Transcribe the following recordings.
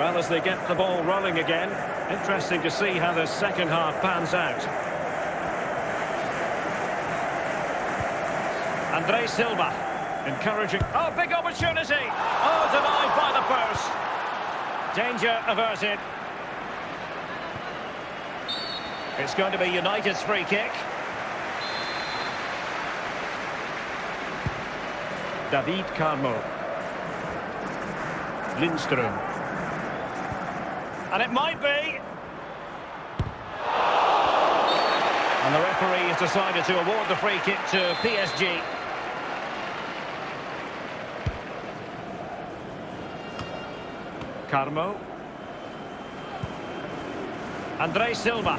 Well, as they get the ball rolling again, interesting to see how the second half pans out. Andre Silva, encouraging... Oh, big opportunity! Oh, denied by the post. Danger averted. It's going to be United's free kick. David Carmo. Lindström. And it might be. And the referee has decided to award the free kick to PSG. Carmo. Andre Silva.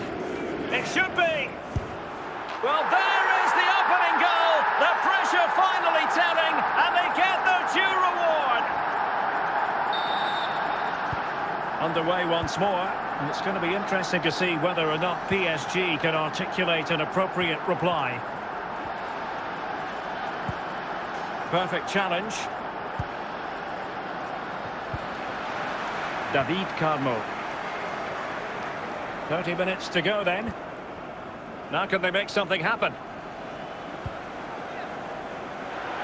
It should be. Well, there is the opening goal. The pressure finally telling, and they get their due reward. Underway once more, and it's going to be interesting to see whether or not PSG can articulate an appropriate reply. Perfect challenge. David Carmo. 30 minutes to go then. Now can they make something happen?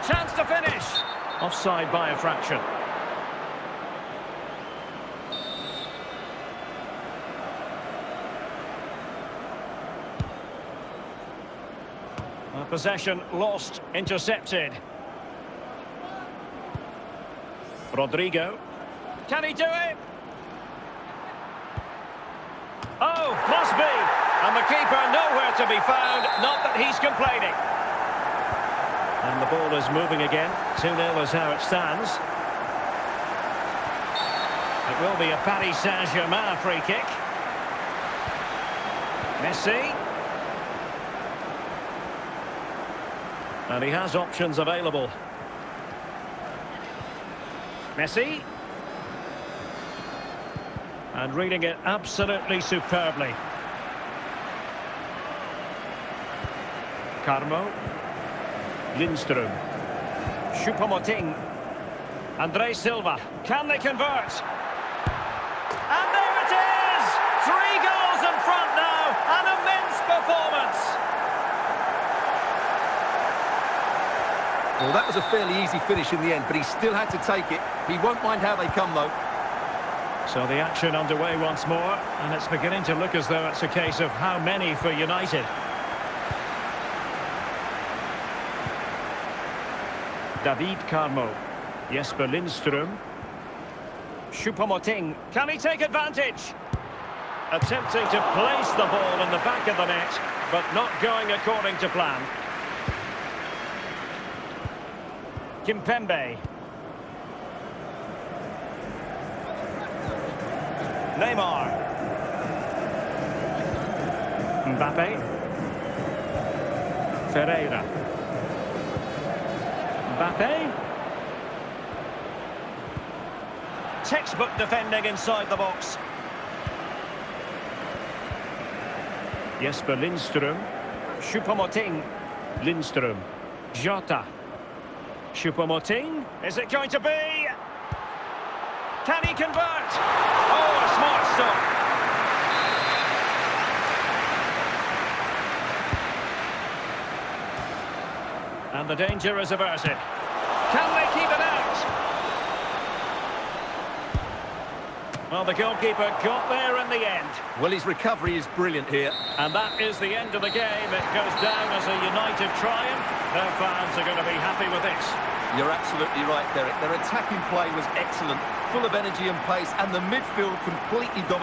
Chance to finish. Offside by a fraction. Possession lost, intercepted. Rodrigo. Can he do it? Oh, must be. And the keeper nowhere to be found. Not that he's complaining. And the ball is moving again. 2-0 is how it stands. It will be a Paris Saint-Germain free kick. Messi. And he has options available. Messi. And reading it absolutely superbly. Carmo. Lindström. Choupo-Moting. Andre Silva. Can they convert? And there it is! Three goals in front now. An immense performance. Well, that was a fairly easy finish in the end, but he still had to take it. He won't mind how they come, though. So the action underway once more, and it's beginning to look as though it's a case of how many for United. David Carmo. Jesper Lindström. Choupo-Moting. Can he take advantage? Attempting to place the ball in the back of the net, but not going according to plan. Kimpembe. Neymar. Mbappe. Ferreira. Mbappe. Textbook defending inside the box. Jesper Lindström. Choupo-Moting. Lindström. Jota. Choupo-Moting. Is it going to be? Can he convert? Oh, a smart stop. And the danger is averted. Can they keep it out? Well, the goalkeeper got there in the end. Well, his recovery is brilliant here. And that is the end of the game. It goes down as a United triumph. Their fans are going to be happy with this. You're absolutely right, Derek. Their attacking play was excellent, full of energy and pace, and the midfield completely dominated.